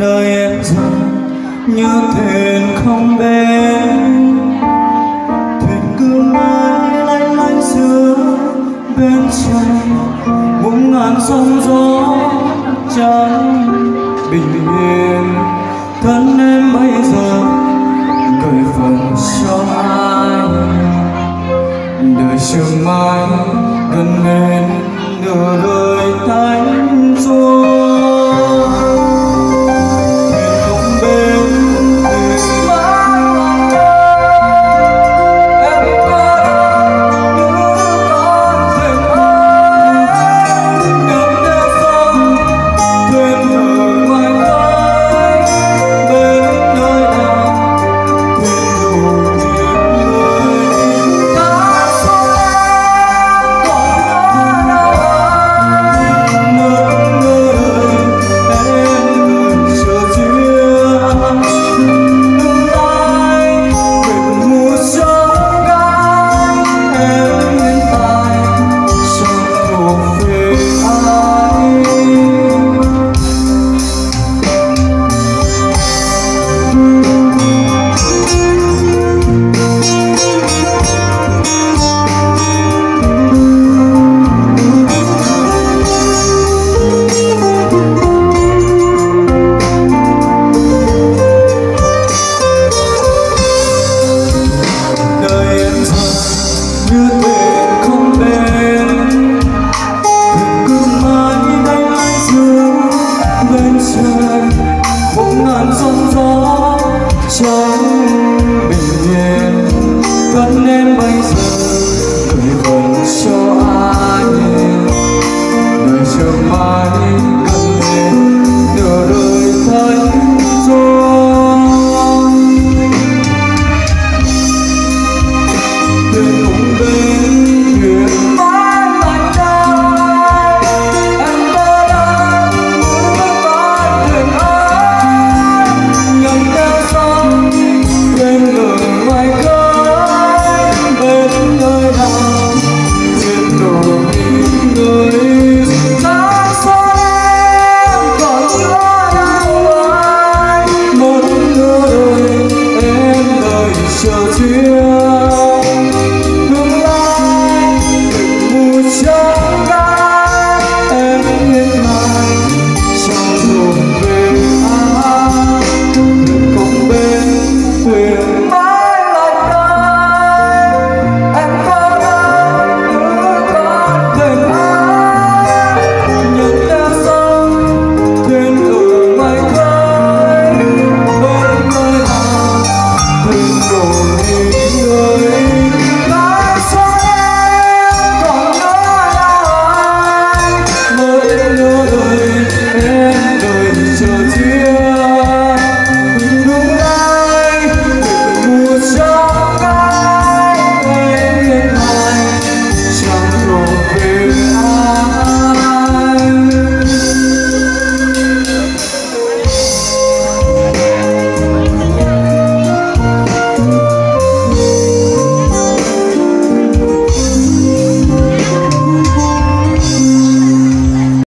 nơi em rằng như thuyền không bến. Thuyền cứ mãi lanh lanh giữa bên trời vũng ngàn sóng gió trắng bình yên. Thân em bây giờ gửi phần cho ai đời sương mai gần đến nửa đời tay. Gió 手机